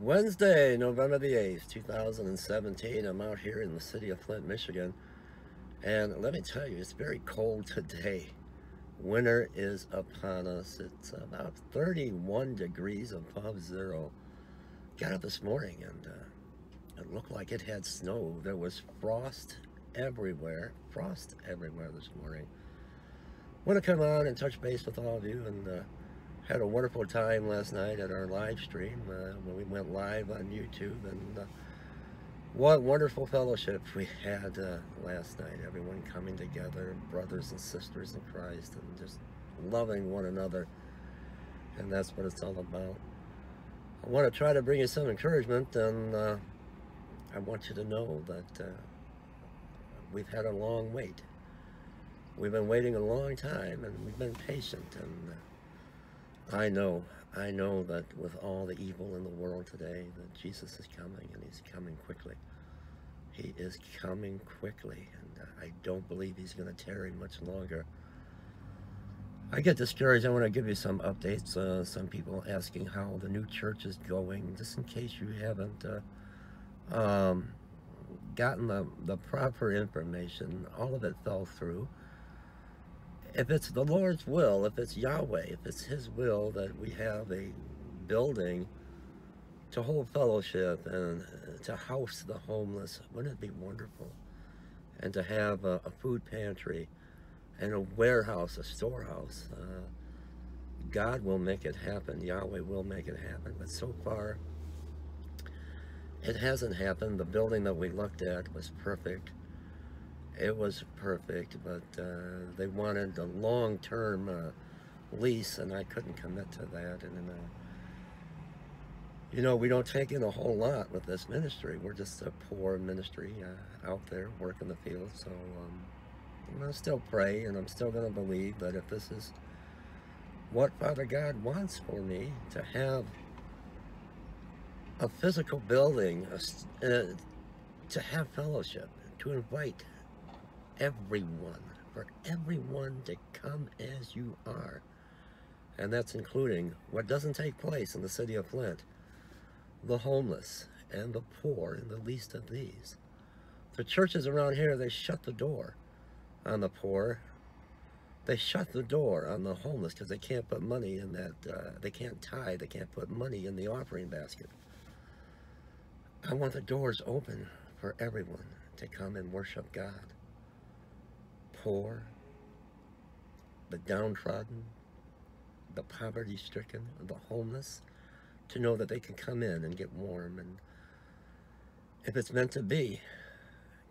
Wednesday, November the 8th, 2017. I'm out here in the city of Flint, Michigan. And let me tell you, it's very cold today. Winter is upon us. It's about 31 degrees above zero. Got up this morning and uh, it looked like it had snow. There was frost everywhere. Frost everywhere this morning. Want to come on and touch base with all of you and uh, had a wonderful time last night at our live stream uh, when we went live on YouTube and uh, what wonderful fellowship we had uh, last night everyone coming together brothers and sisters in Christ and just loving one another. And that's what it's all about. I want to try to bring you some encouragement and uh, I want you to know that uh, we've had a long wait. We've been waiting a long time and we've been patient and uh, I know, I know that with all the evil in the world today, that Jesus is coming and he's coming quickly. He is coming quickly and I don't believe he's going to tarry much longer. I get discouraged. I want to give you some updates. Uh, some people asking how the new church is going, just in case you haven't uh, um, gotten the, the proper information. All of it fell through if it's the Lord's will, if it's Yahweh, if it's His will that we have a building to hold fellowship and to house the homeless, wouldn't it be wonderful? And to have a, a food pantry and a warehouse, a storehouse. Uh, God will make it happen. Yahweh will make it happen. But so far, it hasn't happened. The building that we looked at was perfect it was perfect, but uh, they wanted a long-term uh, lease, and I couldn't commit to that. And uh, you know, we don't take in a whole lot with this ministry. We're just a poor ministry uh, out there working the field. So um, I'm gonna still pray, and I'm still gonna believe that if this is what Father God wants for me to have a physical building, a, uh, to have fellowship, to invite everyone, for everyone to come as you are. And that's including what doesn't take place in the city of Flint, the homeless and the poor and the least of these. The churches around here, they shut the door on the poor. They shut the door on the homeless because they can't put money in that, uh, they can't tie, they can't put money in the offering basket. I want the doors open for everyone to come and worship God poor, the downtrodden, the poverty-stricken, the homeless, to know that they can come in and get warm. And if it's meant to be,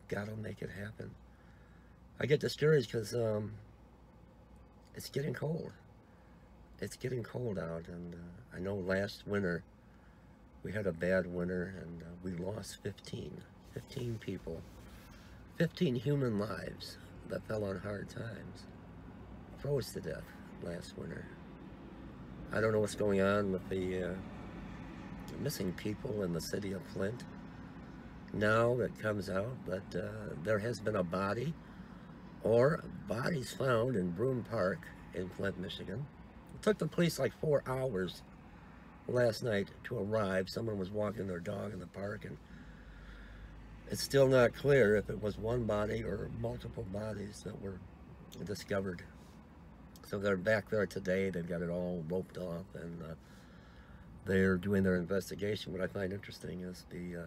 God will make it happen. I get discouraged because um, it's getting cold. It's getting cold out, and uh, I know last winter we had a bad winter, and uh, we lost 15, 15 people, 15 human lives that fell on hard times froze to death last winter. I don't know what's going on with the uh, missing people in the city of Flint. Now it comes out that uh, there has been a body or bodies found in Broome Park in Flint, Michigan. It took the police like four hours last night to arrive. Someone was walking their dog in the park and it's still not clear if it was one body or multiple bodies that were discovered. So they're back there today. They've got it all roped off and uh, they're doing their investigation. What I find interesting is the uh,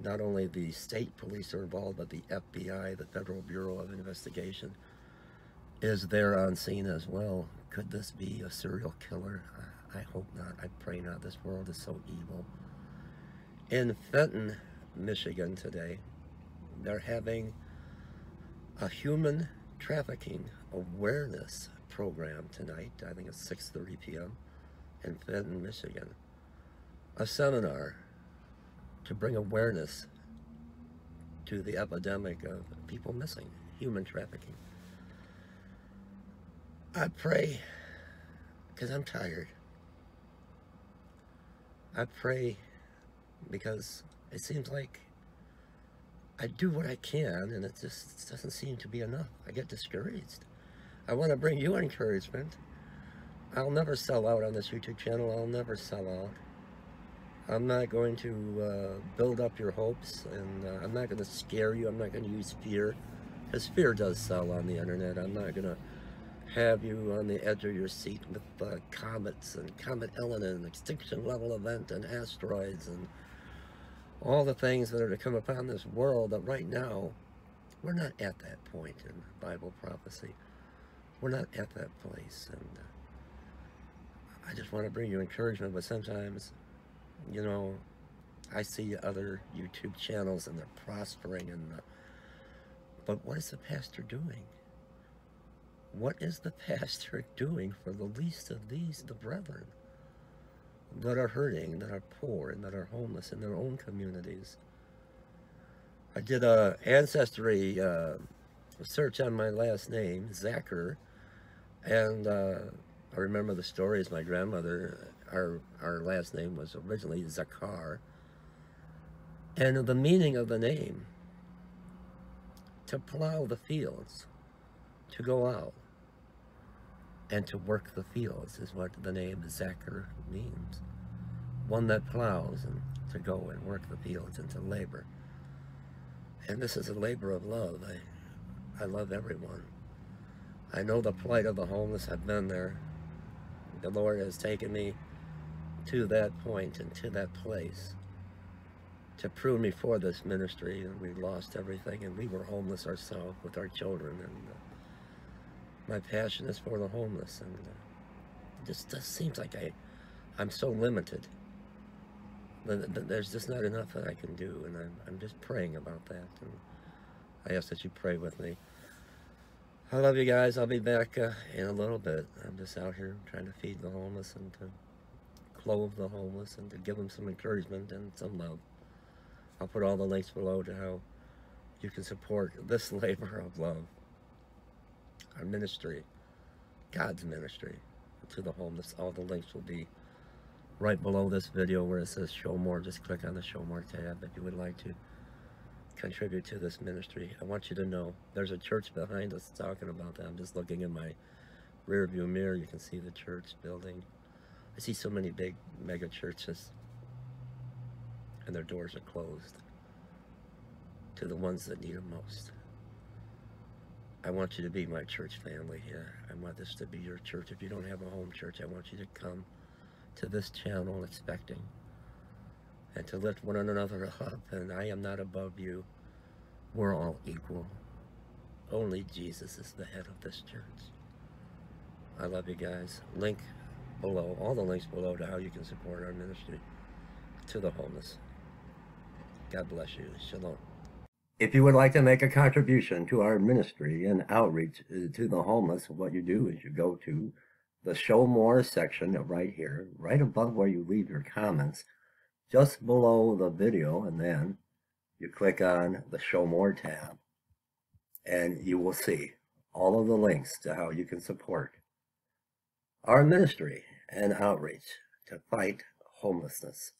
not only the state police are involved, but the FBI, the Federal Bureau of Investigation, is there on scene as well. Could this be a serial killer? I hope not. I pray not. This world is so evil. In Fenton, Michigan today. They're having a human trafficking awareness program tonight. I think it's 6.30 p.m. in Fenton, Michigan. A seminar to bring awareness to the epidemic of people missing, human trafficking. I pray because I'm tired. I pray because it seems like I do what I can and it just doesn't seem to be enough. I get discouraged. I want to bring you encouragement. I'll never sell out on this YouTube channel. I'll never sell out. I'm not going to uh, build up your hopes, and uh, I'm not going to scare you. I'm not going to use fear, because fear does sell on the internet. I'm not going to have you on the edge of your seat with uh, comets and Comet Helena and extinction level event and asteroids and all the things that are to come upon this world that right now we're not at that point in Bible prophecy. We're not at that place. And uh, I just want to bring you encouragement, but sometimes, you know, I see other YouTube channels and they're prospering and uh, but what is the pastor doing? What is the pastor doing for the least of these, the brethren, that are hurting, that are poor, and that are homeless in their own communities? I did a ancestry uh, search on my last name, Zacker, and uh, I remember the stories. My grandmother, our our last name was originally Zakar, and the meaning of the name to plow the fields, to go out, and to work the fields is what the name Zacker means. One that plows and to go and work the fields and to labor. And this is a labor of love. I, I love everyone. I know the plight of the homeless. I've been there. The Lord has taken me to that point and to that place to prune me for this ministry. And we lost everything, and we were homeless ourselves with our children. And uh, my passion is for the homeless, and uh, just, just seems like I, I'm so limited there's just not enough that I can do, and I'm, I'm just praying about that. And I ask that you pray with me. I love you guys. I'll be back uh, in a little bit. I'm just out here trying to feed the homeless and to clothe the homeless and to give them some encouragement and some love. I'll put all the links below to how you can support this labor of love, our ministry, God's ministry to the homeless. All the links will be right below this video where it says show more. Just click on the show more tab if you would like to contribute to this ministry. I want you to know there's a church behind us talking about that. I'm just looking in my rear view mirror. You can see the church building. I see so many big mega churches and their doors are closed to the ones that need them most I want you to be my church family here. I want this to be your church. If you don't have a home church I want you to come to this channel expecting and to lift one another up. And I am not above you. We're all equal. Only Jesus is the head of this church. I love you guys. Link below all the links below to how you can support our ministry to the homeless. God bless you. Shalom if you would like to make a contribution to our ministry and outreach uh, to the homeless what you do is you go to the show more section right here, right above where you leave your comments, just below the video, and then you click on the show more tab, and you will see all of the links to how you can support our ministry and outreach to fight homelessness.